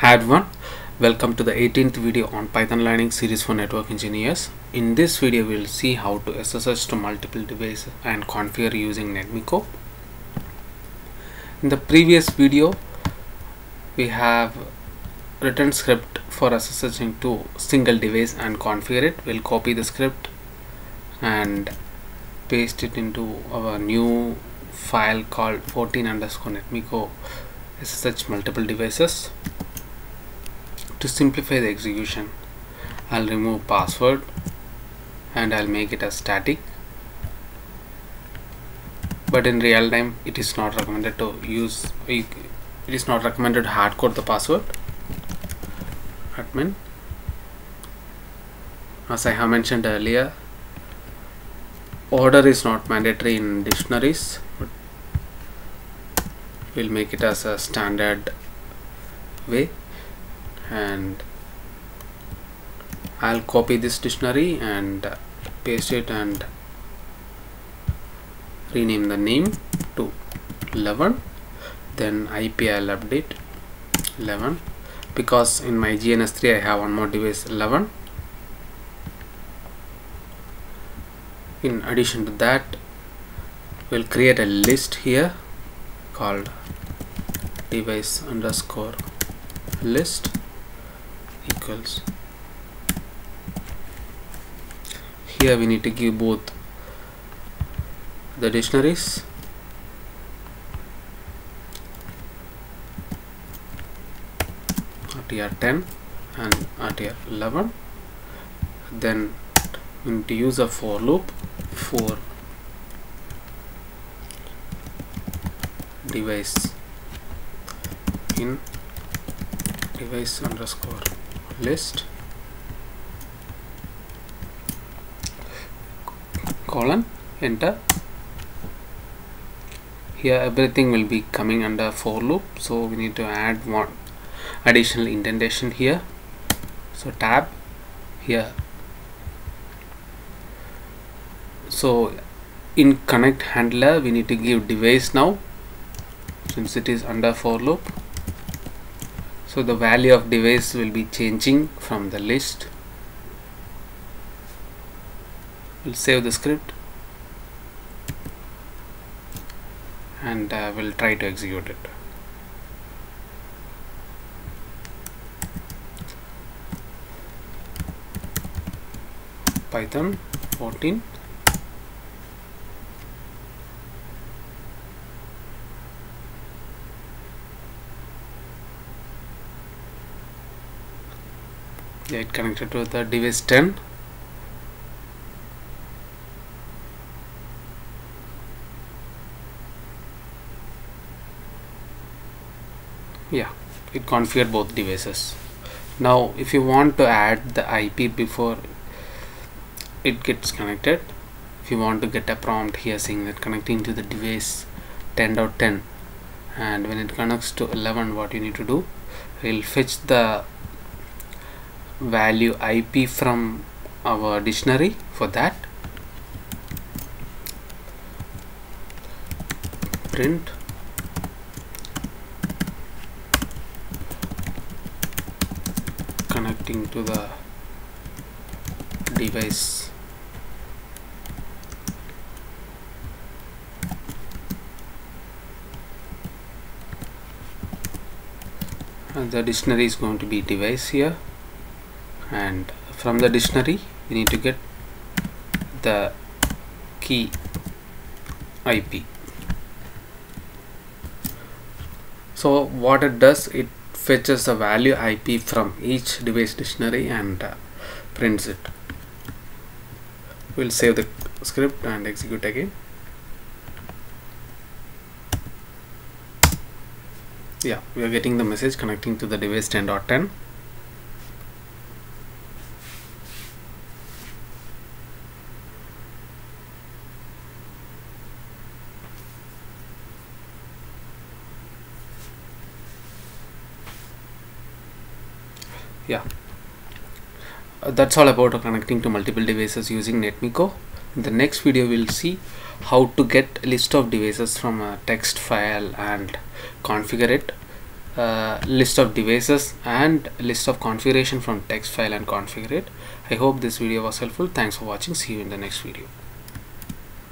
Hi everyone, welcome to the 18th video on Python Learning series for network engineers. In this video we will see how to SSH to multiple devices and configure using NetMiko. In the previous video we have written script for SSHing to single device and configure it. We'll copy the script and paste it into our new file called 14 underscore netmiko ssh multiple devices to simplify the execution. I'll remove password and I'll make it as static. But in real time it is not recommended to use it is not recommended to hardcode the password. Admin as I have mentioned earlier order is not mandatory in dictionaries but we'll make it as a standard way and I'll copy this dictionary and paste it and rename the name to 11 then IP I'll update 11 because in my GNS3 I have one more device 11 in addition to that we'll create a list here called device underscore list equals. Here we need to give both the dictionaries. RTR10 and RTR11 then we need to use a for loop for device in device underscore list. Colon enter. Here everything will be coming under for loop so we need to add one additional indentation here. So tab here. So in connect handler we need to give device now since it is under for loop so the value of device will be changing from the list. We'll save the script. And uh, we'll try to execute it. Python 14 it connected to the device 10 yeah it configured both devices. Now if you want to add the IP before it gets connected if you want to get a prompt here saying that connecting to the device 10.10 and when it connects to 11 what you need to do we'll fetch the value IP from our dictionary for that. Print. Connecting to the device. And the dictionary is going to be device here and from the dictionary we need to get the key IP so what it does it fetches the value IP from each device dictionary and uh, prints it. We'll save the script and execute again. Yeah we are getting the message connecting to the device 10.10 yeah. Uh, that's all about connecting to multiple devices using netmiko in the next video we'll see how to get a list of devices from a text file and configure it. Uh, list of devices and list of configuration from text file and configure it. I hope this video was helpful. Thanks for watching. See you in the next video